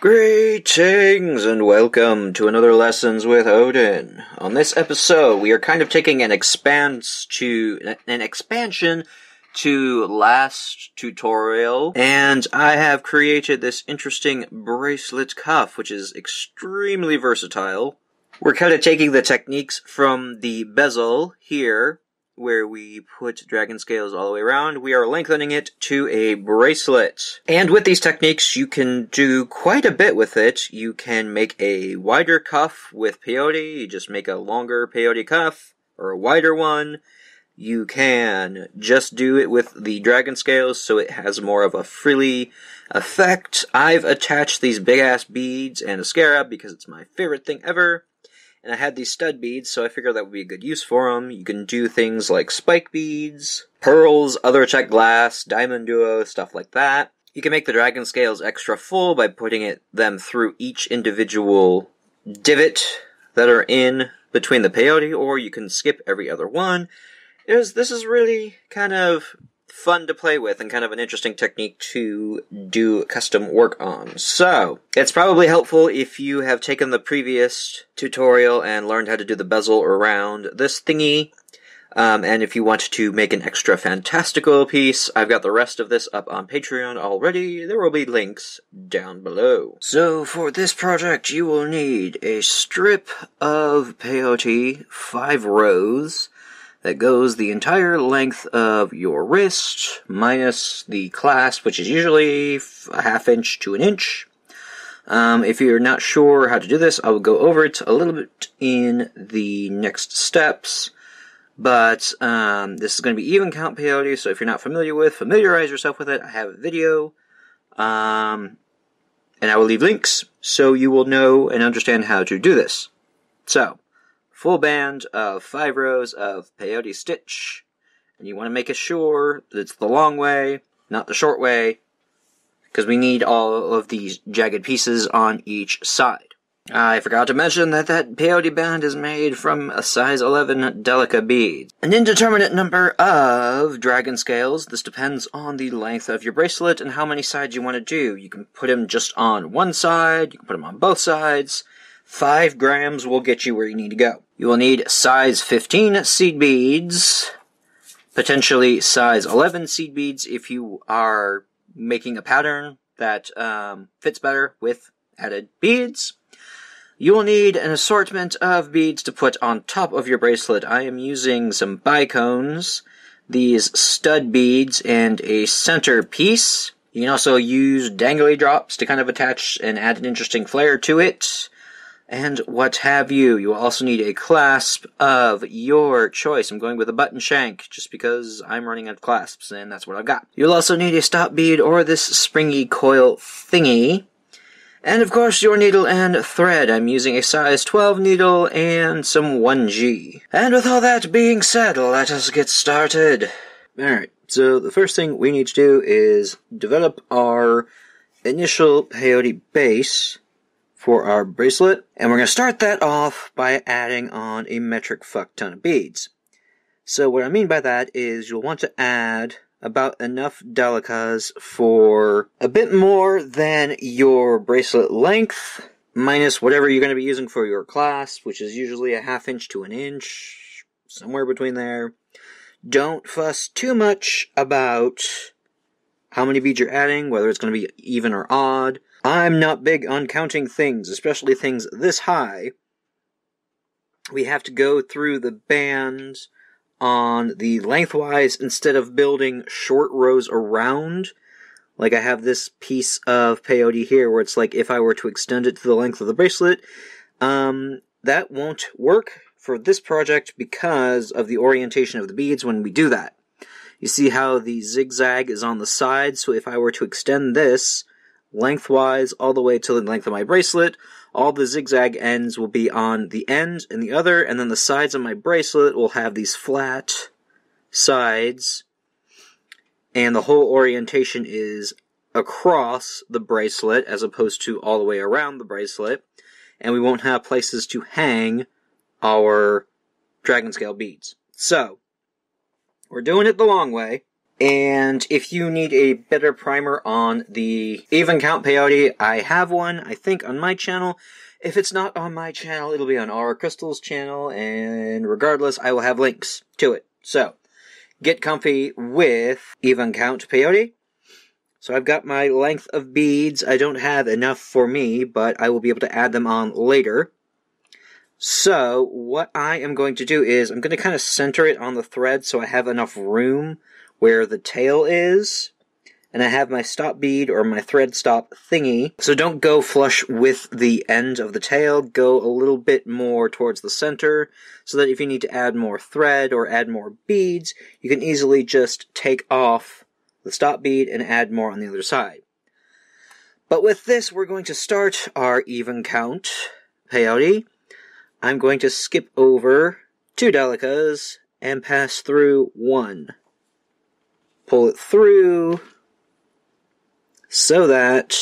Greetings and welcome to another Lessons with Odin. On this episode, we are kind of taking an expanse to an expansion to last tutorial, and I have created this interesting bracelet cuff, which is extremely versatile. We're kind of taking the techniques from the bezel here where we put dragon scales all the way around. We are lengthening it to a bracelet. And with these techniques, you can do quite a bit with it. You can make a wider cuff with peyote. You just make a longer peyote cuff or a wider one. You can just do it with the dragon scales so it has more of a frilly effect. I've attached these big ass beads and a scarab because it's my favorite thing ever and I had these stud beads, so I figured that would be a good use for them. You can do things like spike beads, pearls, other Czech glass, diamond duo, stuff like that. You can make the dragon scales extra full by putting it them through each individual divot that are in between the peyote, or you can skip every other one. There's, this is really kind of fun to play with and kind of an interesting technique to do custom work on. So, it's probably helpful if you have taken the previous tutorial and learned how to do the bezel around this thingy. Um, and if you want to make an extra fantastical piece, I've got the rest of this up on Patreon already. There will be links down below. So for this project, you will need a strip of peyote, five rows, that goes the entire length of your wrist, minus the clasp, which is usually a half inch to an inch. Um, if you're not sure how to do this, I will go over it a little bit in the next steps. But um, this is going to be even count peyote, so if you're not familiar with, familiarize yourself with it. I have a video, um, and I will leave links so you will know and understand how to do this. So, full band of five rows of peyote stitch. And you want to make sure that it's the long way, not the short way, because we need all of these jagged pieces on each side. I forgot to mention that that peyote band is made from a size 11 delica bead. An indeterminate number of dragon scales. This depends on the length of your bracelet and how many sides you want to do. You can put them just on one side, you can put them on both sides. Five grams will get you where you need to go. You will need size 15 seed beads, potentially size 11 seed beads if you are making a pattern that um, fits better with added beads. You will need an assortment of beads to put on top of your bracelet. I am using some bicones, these stud beads, and a center piece. You can also use dangly drops to kind of attach and add an interesting flair to it and what have you. You will also need a clasp of your choice. I'm going with a button shank just because I'm running out of clasps and that's what I've got. You'll also need a stop bead or this springy coil thingy. And of course your needle and thread. I'm using a size 12 needle and some 1G. And with all that being said, let us get started. Alright, so the first thing we need to do is develop our initial peyote base for our bracelet. And we're going to start that off by adding on a metric fuck ton of beads. So what I mean by that is you'll want to add about enough delicas for a bit more than your bracelet length, minus whatever you're going to be using for your clasp, which is usually a half inch to an inch, somewhere between there. Don't fuss too much about how many beads you're adding, whether it's going to be even or odd. I'm not big on counting things, especially things this high. We have to go through the bands on the lengthwise instead of building short rows around. Like I have this piece of peyote here where it's like if I were to extend it to the length of the bracelet, um, that won't work for this project because of the orientation of the beads when we do that. You see how the zigzag is on the side, so if I were to extend this, lengthwise all the way to the length of my bracelet. All the zigzag ends will be on the end and the other, and then the sides of my bracelet will have these flat sides, and the whole orientation is across the bracelet as opposed to all the way around the bracelet, and we won't have places to hang our dragon scale beads. So, we're doing it the long way. And if you need a better primer on the even count peyote, I have one, I think, on my channel. If it's not on my channel, it'll be on Aura Crystal's channel, and regardless, I will have links to it. So, get comfy with even count peyote. So I've got my length of beads. I don't have enough for me, but I will be able to add them on later. So what I am going to do is I'm going to kind of center it on the thread so I have enough room where the tail is. And I have my stop bead or my thread stop thingy. So don't go flush with the end of the tail. Go a little bit more towards the center so that if you need to add more thread or add more beads, you can easily just take off the stop bead and add more on the other side. But with this, we're going to start our even count peyote. I'm going to skip over two delicas and pass through one. Pull it through so that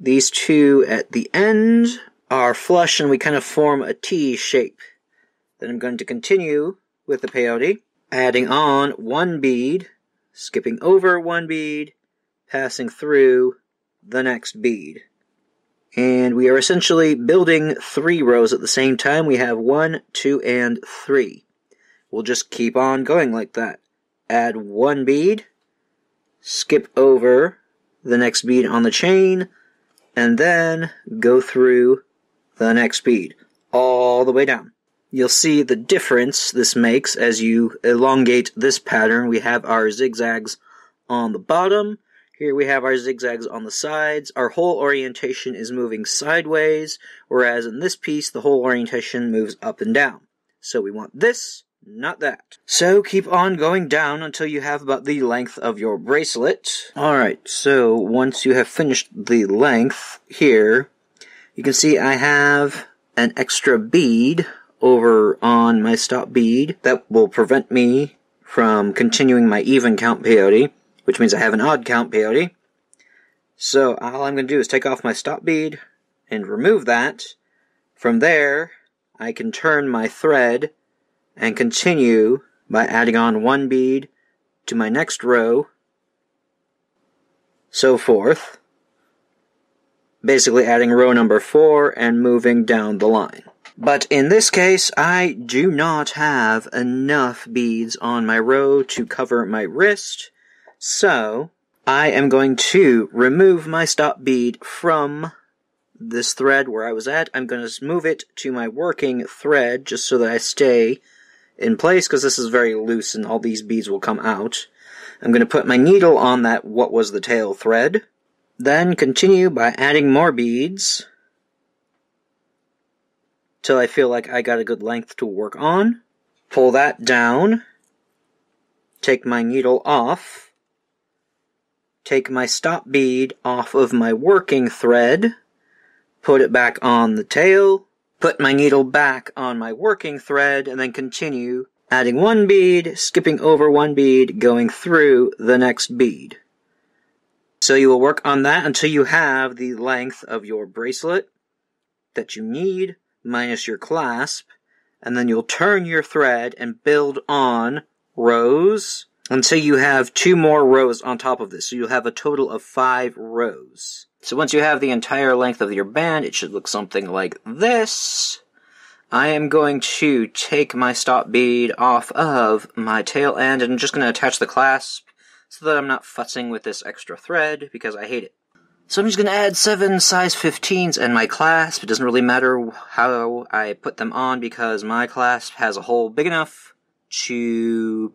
these two at the end are flush and we kind of form a T shape. Then I'm going to continue with the peyote, adding on one bead skipping over one bead, passing through the next bead. And we are essentially building three rows at the same time. We have one, two, and three. We'll just keep on going like that. Add one bead, skip over the next bead on the chain, and then go through the next bead, all the way down. You'll see the difference this makes as you elongate this pattern. We have our zigzags on the bottom. Here we have our zigzags on the sides. Our whole orientation is moving sideways, whereas in this piece, the whole orientation moves up and down. So we want this, not that. So keep on going down until you have about the length of your bracelet. Alright, so once you have finished the length here, you can see I have an extra bead over on my stop bead that will prevent me from continuing my even count peyote, which means I have an odd count peyote. So all I'm going to do is take off my stop bead and remove that. From there, I can turn my thread and continue by adding on one bead to my next row, so forth. Basically adding row number four and moving down the line. But in this case, I do not have enough beads on my row to cover my wrist, so I am going to remove my stop bead from this thread where I was at. I'm going to move it to my working thread just so that I stay in place because this is very loose and all these beads will come out. I'm going to put my needle on that what was the tail thread. Then continue by adding more beads till I feel like I got a good length to work on. Pull that down. Take my needle off. Take my stop bead off of my working thread. Put it back on the tail. Put my needle back on my working thread and then continue adding one bead, skipping over one bead, going through the next bead. So you will work on that until you have the length of your bracelet that you need minus your clasp, and then you'll turn your thread and build on rows until you have two more rows on top of this. So you'll have a total of five rows. So once you have the entire length of your band, it should look something like this. I am going to take my stop bead off of my tail end and I'm just going to attach the clasp so that I'm not fussing with this extra thread because I hate it. So I'm just going to add seven size 15s and my clasp. It doesn't really matter how I put them on because my clasp has a hole big enough to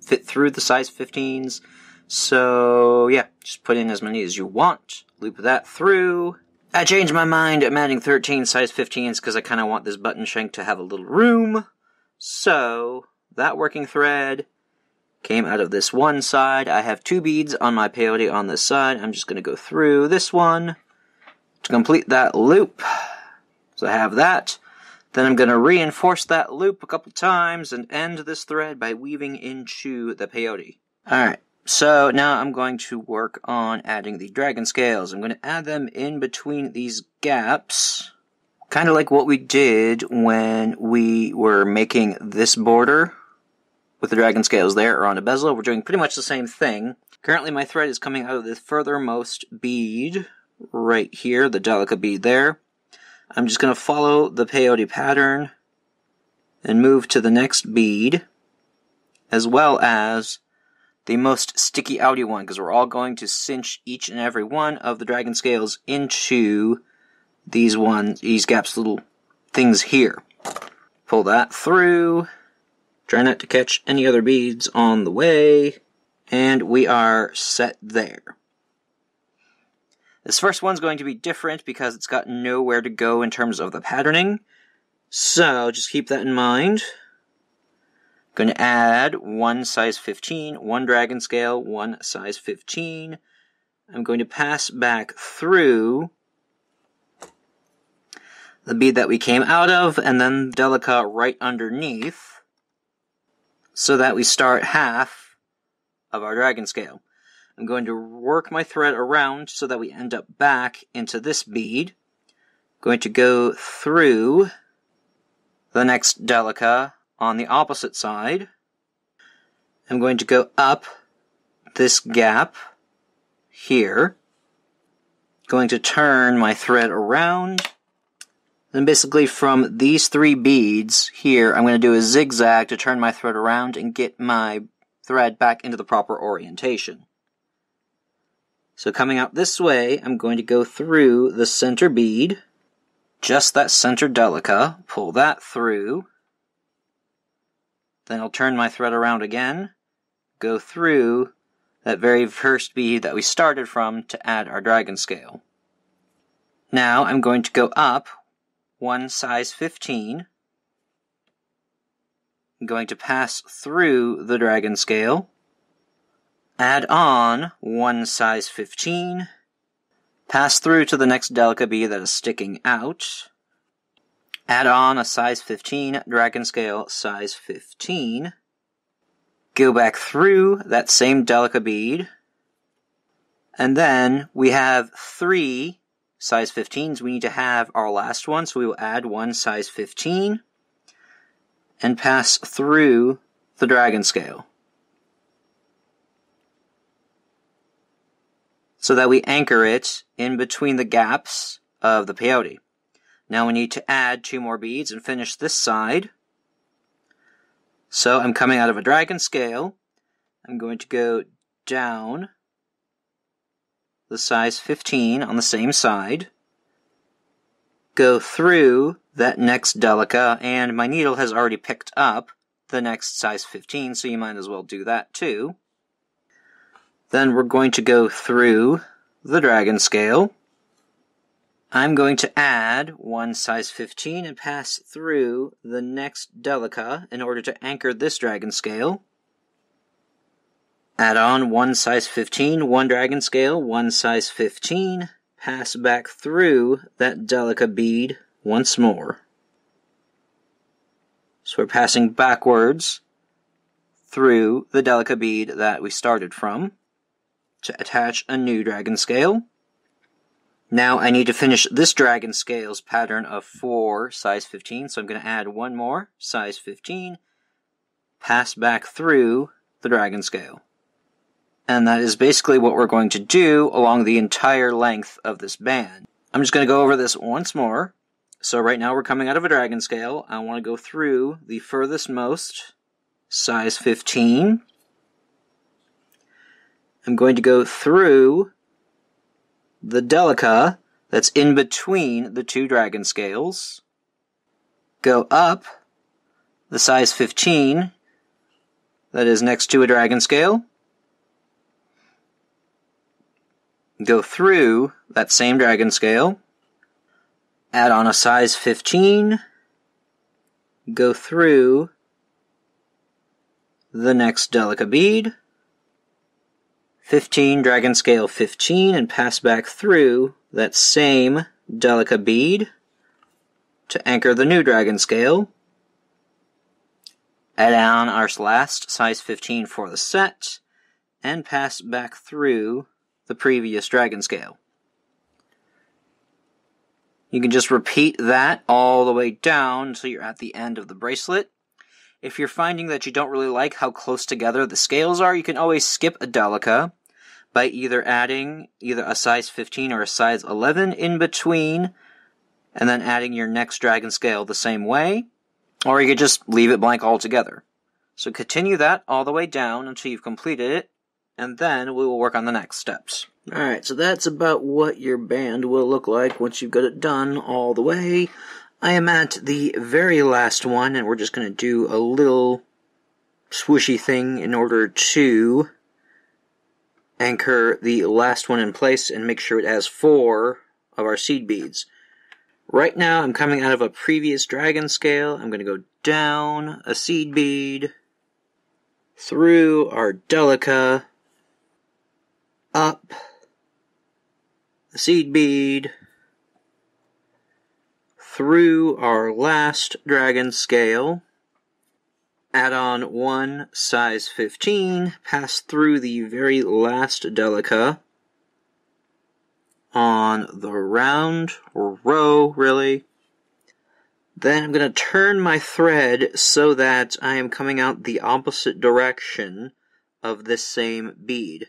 fit through the size 15s. So yeah, just put in as many as you want. Loop that through. I changed my mind. I'm adding 13 size 15s because I kind of want this button shank to have a little room. So that working thread came out of this one side. I have two beads on my peyote on this side. I'm just going to go through this one to complete that loop. So I have that. Then I'm going to reinforce that loop a couple times and end this thread by weaving into the peyote. Alright, so now I'm going to work on adding the dragon scales. I'm going to add them in between these gaps. Kind of like what we did when we were making this border with the dragon scales there or on a bezel. We're doing pretty much the same thing. Currently my thread is coming out of the furthermost bead right here, the delica bead there. I'm just going to follow the peyote pattern and move to the next bead, as well as the most sticky outy one, because we're all going to cinch each and every one of the dragon scales into these ones, these gaps, little things here. Pull that through. Try not to catch any other beads on the way. And we are set there. This first one's going to be different because it's got nowhere to go in terms of the patterning. So just keep that in mind. Going to add one size 15, one dragon scale, one size 15. I'm going to pass back through the bead that we came out of and then delica right underneath so that we start half of our dragon scale. I'm going to work my thread around so that we end up back into this bead. I'm Going to go through the next delica on the opposite side. I'm going to go up this gap here. Going to turn my thread around. Then basically from these three beads here, I'm going to do a zigzag to turn my thread around and get my thread back into the proper orientation. So coming out this way, I'm going to go through the center bead, just that center delica, pull that through. Then I'll turn my thread around again, go through that very first bead that we started from to add our dragon scale. Now I'm going to go up one size 15. I'm going to pass through the dragon scale Add on one size 15. Pass through to the next Delica bead that is sticking out. Add on a size 15 dragon scale size 15. Go back through that same Delica bead. And then we have three size 15s. We need to have our last one, so we will add one size 15 and pass through the dragon scale. so that we anchor it in between the gaps of the peyote. Now we need to add two more beads and finish this side. So I'm coming out of a dragon scale. I'm going to go down the size 15 on the same side. Go through that next delica, and my needle has already picked up the next size 15, so you might as well do that too. Then we're going to go through the dragon scale. I'm going to add one size 15 and pass through the next delica in order to anchor this dragon scale. Add on one size 15, one dragon scale, one size 15, pass back through that delica bead once more. So we're passing backwards through the delica bead that we started from to attach a new dragon scale. Now I need to finish this dragon scales pattern of 4 size 15, so I'm going to add one more size 15, pass back through the dragon scale. And that is basically what we're going to do along the entire length of this band. I'm just going to go over this once more. So right now we're coming out of a dragon scale. I want to go through the furthest most size 15 I'm going to go through the Delica that's in between the two dragon scales, go up the size 15 that is next to a dragon scale, go through that same dragon scale, add on a size 15, go through the next Delica bead, 15 dragon scale 15 and pass back through that same delica bead to anchor the new dragon scale. Add on our last size 15 for the set and pass back through the previous dragon scale. You can just repeat that all the way down until you're at the end of the bracelet. If you're finding that you don't really like how close together the scales are, you can always skip a delica by either adding either a size 15 or a size 11 in between, and then adding your next dragon scale the same way, or you could just leave it blank altogether. So continue that all the way down until you've completed it, and then we will work on the next steps. Alright, so that's about what your band will look like once you've got it done all the way. I am at the very last one, and we're just going to do a little swooshy thing in order to anchor the last one in place and make sure it has four of our seed beads. Right now, I'm coming out of a previous dragon scale. I'm going to go down a seed bead, through our delica, up a seed bead, through our last dragon scale, add on one size 15, pass through the very last delica on the round, or row, really. Then I'm going to turn my thread so that I am coming out the opposite direction of this same bead.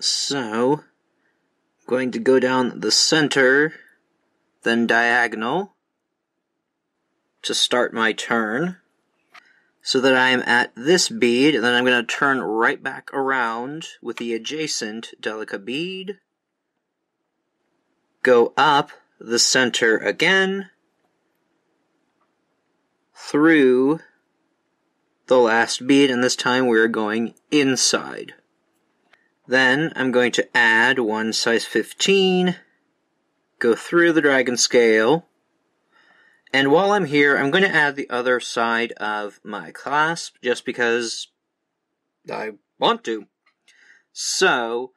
So, I'm going to go down the center, then diagonal, to start my turn so that I am at this bead, and then I'm going to turn right back around with the adjacent delica bead, go up the center again, through the last bead, and this time we're going inside. Then I'm going to add one size 15, go through the dragon scale, and while I'm here, I'm going to add the other side of my clasp just because I want to. So,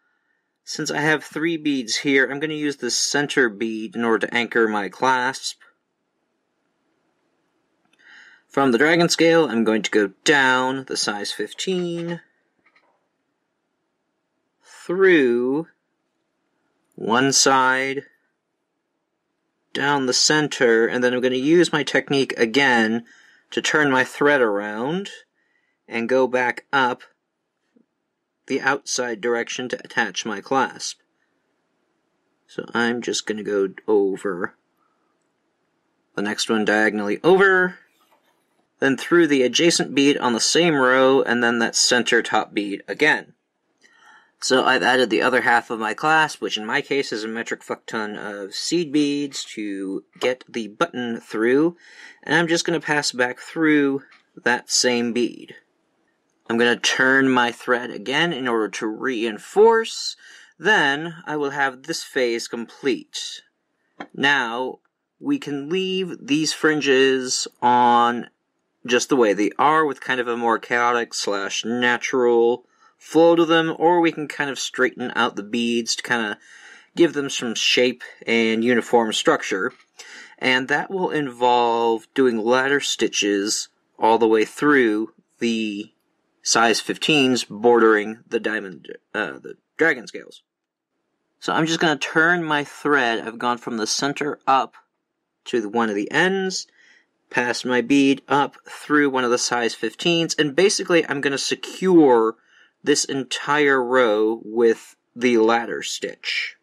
since I have three beads here, I'm going to use the center bead in order to anchor my clasp. From the dragon scale, I'm going to go down the size 15 through one side down the center, and then I'm going to use my technique again to turn my thread around and go back up the outside direction to attach my clasp. So I'm just going to go over the next one diagonally over, then through the adjacent bead on the same row, and then that center top bead again. So I've added the other half of my clasp, which in my case is a metric fuckton of seed beads to get the button through, and I'm just going to pass back through that same bead. I'm going to turn my thread again in order to reinforce, then I will have this phase complete. Now, we can leave these fringes on just the way they are with kind of a more chaotic slash natural flow to them, or we can kind of straighten out the beads to kind of give them some shape and uniform structure. And that will involve doing ladder stitches all the way through the size 15s bordering the diamond, uh, the dragon scales. So I'm just going to turn my thread. I've gone from the center up to the, one of the ends, past my bead up through one of the size 15s, and basically I'm going to secure this entire row with the ladder stitch.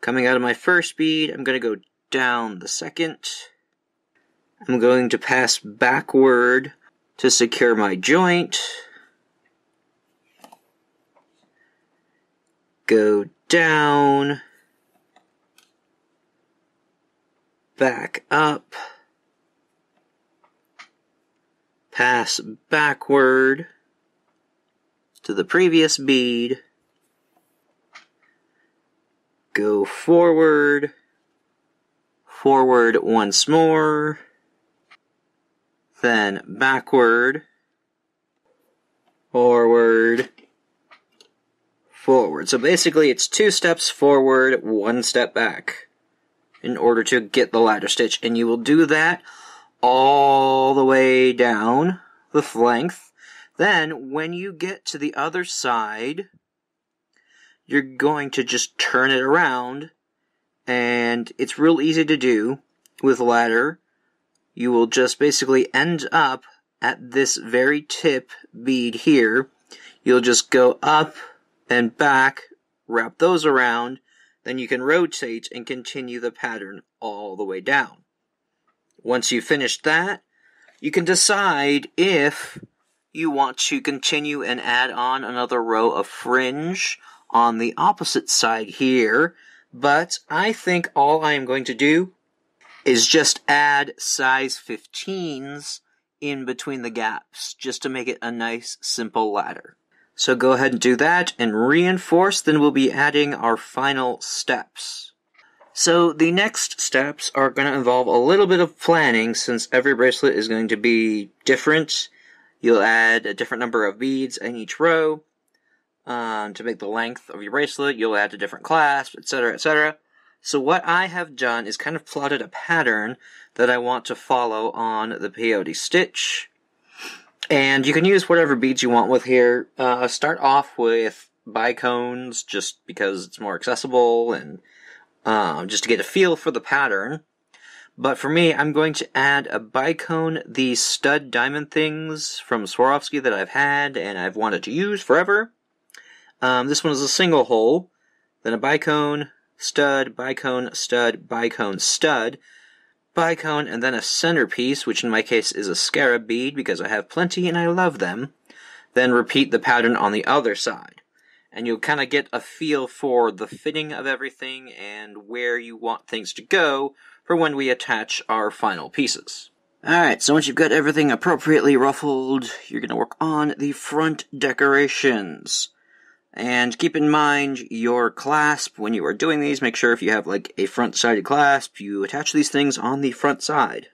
Coming out of my first bead, I'm going to go down the second. I'm going to pass backward to secure my joint. Go down. Back up. Pass backward to the previous bead, go forward, forward once more, then backward, forward, forward. So basically it's two steps forward, one step back in order to get the ladder stitch. And you will do that all the way down the length then, when you get to the other side, you're going to just turn it around, and it's real easy to do with ladder. you will just basically end up at this very tip bead here. You'll just go up and back, wrap those around, then you can rotate and continue the pattern all the way down. Once you've finished that, you can decide if you want to continue and add on another row of fringe on the opposite side here, but I think all I am going to do is just add size 15s in between the gaps, just to make it a nice, simple ladder. So go ahead and do that and reinforce, then we'll be adding our final steps. So the next steps are going to involve a little bit of planning since every bracelet is going to be different. You'll add a different number of beads in each row. Um, to make the length of your bracelet, you'll add a different clasp, etc., etc. So what I have done is kind of plotted a pattern that I want to follow on the peyote stitch. And you can use whatever beads you want with here. Uh, start off with bicones just because it's more accessible and um, just to get a feel for the pattern. But for me, I'm going to add a bicone, these stud diamond things from Swarovski that I've had and I've wanted to use forever. Um, this one is a single hole, then a bicone, stud, bicone, stud, bicone, stud bicone, and then a centerpiece, which in my case is a scarab bead because I have plenty and I love them. Then repeat the pattern on the other side. And you'll kind of get a feel for the fitting of everything and where you want things to go for when we attach our final pieces. Alright, so once you've got everything appropriately ruffled, you're going to work on the front decorations. And keep in mind your clasp when you are doing these. Make sure if you have like a front sided clasp, you attach these things on the front side.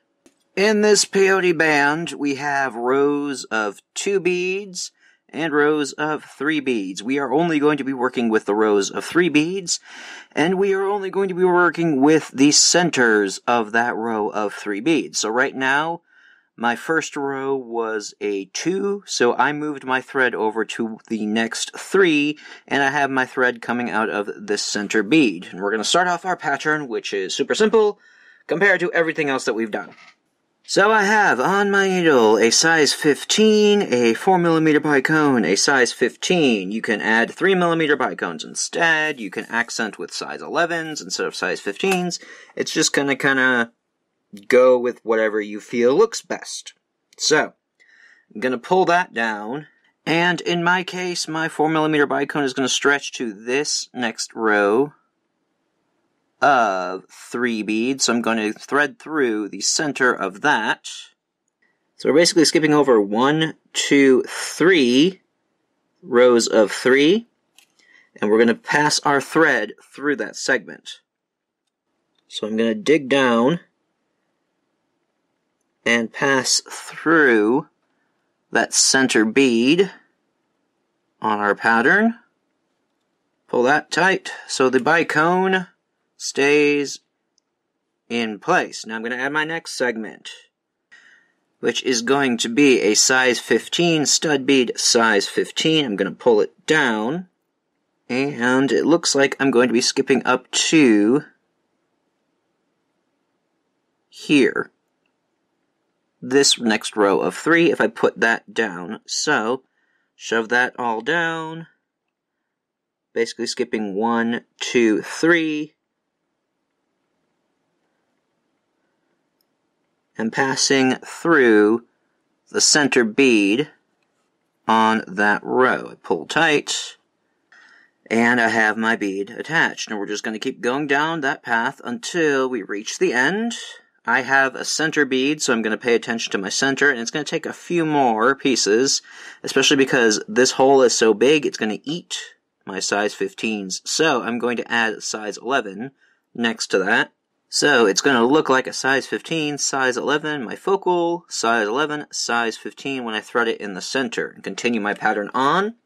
In this peyote band, we have rows of two beads and rows of three beads. We are only going to be working with the rows of three beads, and we are only going to be working with the centers of that row of three beads. So right now, my first row was a 2, so I moved my thread over to the next 3, and I have my thread coming out of this center bead. And we're going to start off our pattern, which is super simple compared to everything else that we've done. So I have on my needle a size 15, a 4mm bicone, a size 15. You can add 3mm bicones instead. You can accent with size 11s instead of size 15s. It's just gonna kinda go with whatever you feel looks best. So, I'm going to pull that down, and in my case, my 4mm bicone is going to stretch to this next row of three beads. So I'm going to thread through the center of that. So we're basically skipping over one, two, three rows of three, and we're going to pass our thread through that segment. So I'm going to dig down and pass through that center bead on our pattern. Pull that tight so the bicone stays in place. Now I'm going to add my next segment, which is going to be a size 15 stud bead, size 15. I'm going to pull it down, and it looks like I'm going to be skipping up to here this next row of three if I put that down. So, shove that all down. Basically skipping one, two, three. And passing through the center bead on that row. I pull tight. And I have my bead attached. And we're just going to keep going down that path until we reach the end. I have a center bead, so I'm going to pay attention to my center, and it's going to take a few more pieces, especially because this hole is so big, it's going to eat my size 15s. So I'm going to add size 11 next to that. So it's going to look like a size 15, size 11, my focal, size 11, size 15 when I thread it in the center, and continue my pattern on.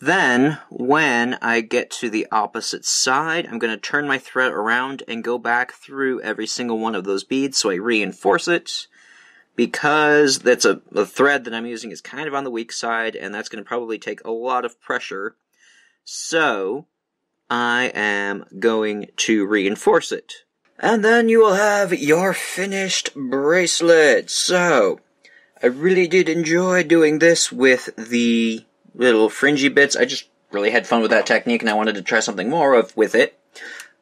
Then, when I get to the opposite side, I'm going to turn my thread around and go back through every single one of those beads so I reinforce it. Because that's a, the thread that I'm using is kind of on the weak side, and that's going to probably take a lot of pressure. So, I am going to reinforce it. And then you will have your finished bracelet. So, I really did enjoy doing this with the little fringy bits. I just really had fun with that technique and I wanted to try something more of with it.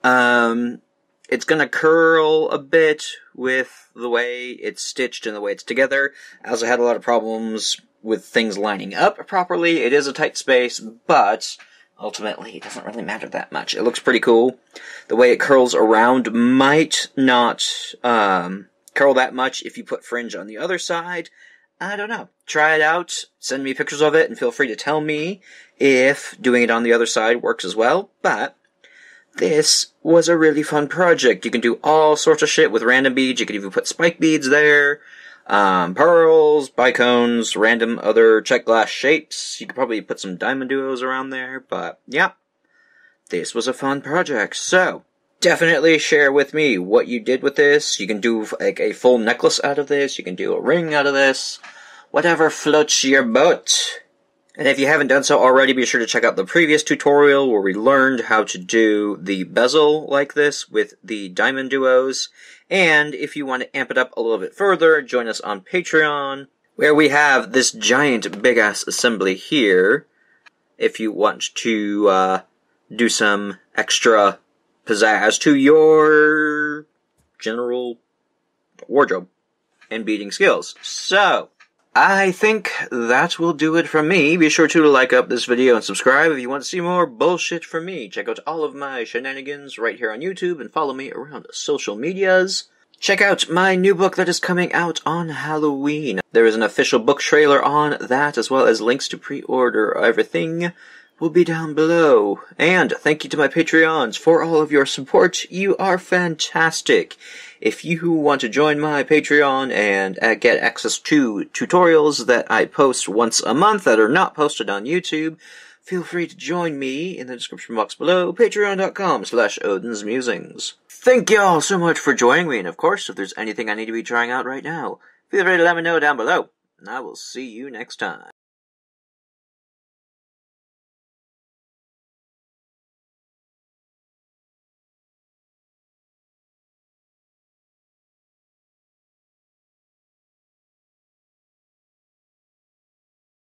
Um, it's gonna curl a bit with the way it's stitched and the way it's together. As I also had a lot of problems with things lining up properly. It is a tight space, but ultimately it doesn't really matter that much. It looks pretty cool. The way it curls around might not um, curl that much if you put fringe on the other side. I don't know. Try it out. Send me pictures of it and feel free to tell me if doing it on the other side works as well. But this was a really fun project. You can do all sorts of shit with random beads. You can even put spike beads there um, pearls, bicones, random other Czech glass shapes. You could probably put some diamond duos around there, but yeah. This was a fun project, so definitely share with me what you did with this. You can do like a full necklace out of this, you can do a ring out of this, whatever floats your boat. And if you haven't done so already, be sure to check out the previous tutorial where we learned how to do the bezel like this with the diamond duos. And if you want to amp it up a little bit further, join us on Patreon, where we have this giant big ass assembly here. If you want to uh, do some extra pizzazz to your general wardrobe and beading skills. So, I think that will do it from me. Be sure to like up this video and subscribe if you want to see more bullshit from me. Check out all of my shenanigans right here on YouTube and follow me around social medias. Check out my new book that is coming out on Halloween. There is an official book trailer on that as well as links to pre-order everything will be down below. And thank you to my Patreons for all of your support. You are fantastic. If you want to join my Patreon and uh, get access to tutorials that I post once a month that are not posted on YouTube, feel free to join me in the description box below, patreon.com slash Odin's Musings. Thank you all so much for joining me, and of course, if there's anything I need to be trying out right now, feel free to let me know down below, and I will see you next time.